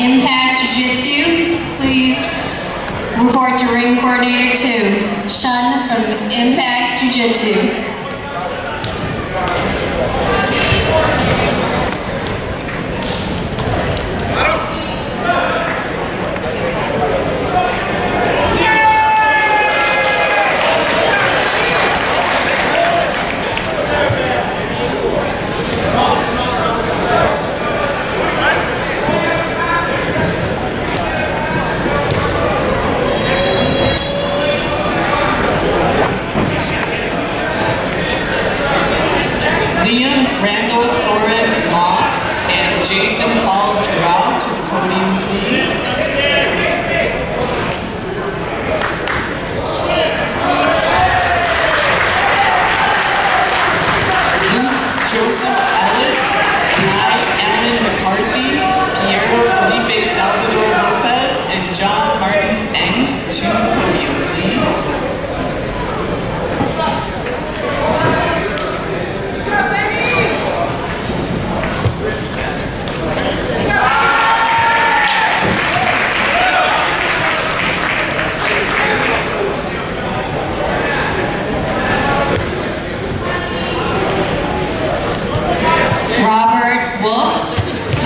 Impact Jiu-Jitsu, please report to ring coordinator two. Shun from Impact Jiu-Jitsu.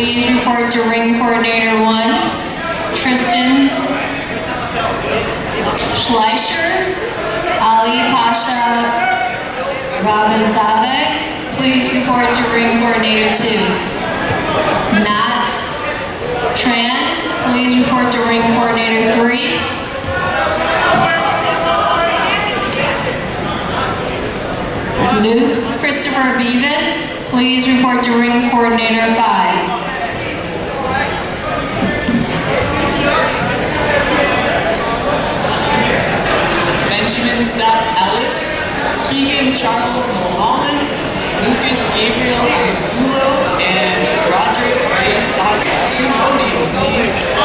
Please report to ring coordinator one. Tristan Schleicher, Ali Pasha Rabazadeh, please report to ring coordinator two. Nat Tran, please report to ring coordinator three. Luke Christopher Beavis, please report to ring coordinator five. Seth Ellis, Keegan Charles Mulholland, Lucas Gabriel Angulo, and Roderick Ray Saga. To the podium, please.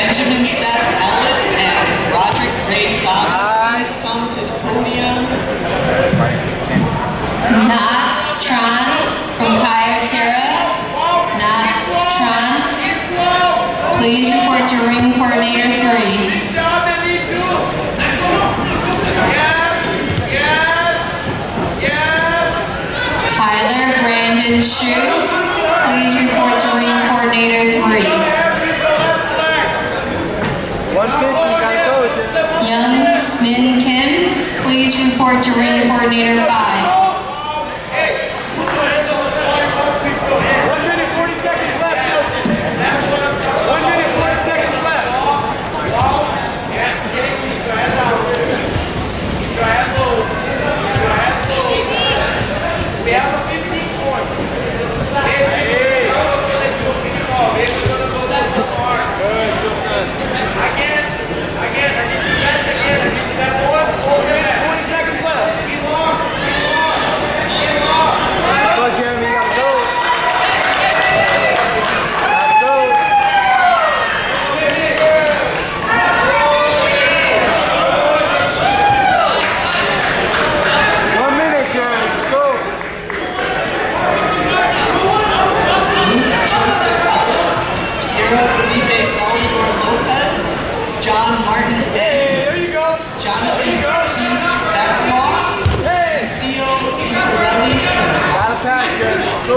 Benjamin Seth Ellis and Roderick Ray Saga, please come to the podium. Nat Tran from Kyotera. Nat Tran. please report to Ring Coordinator 3. Tyler Brandon Shu, please report to Ring Coordinator 3. Min Kim, please report to Ring Coordinator 5.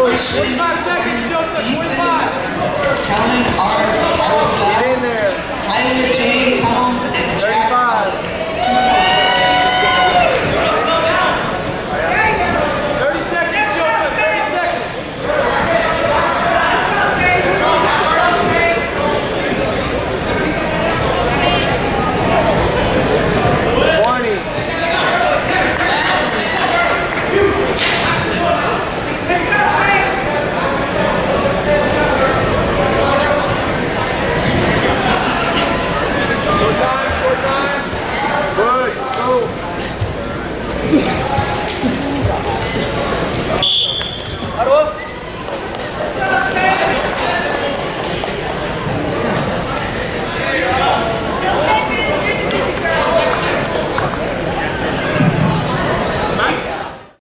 With five seconds.